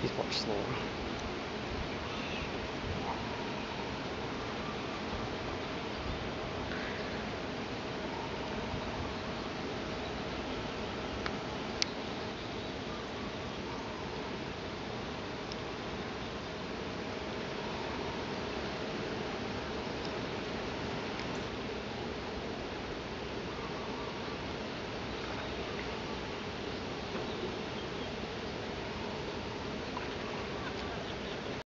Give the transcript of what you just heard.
he's much slower.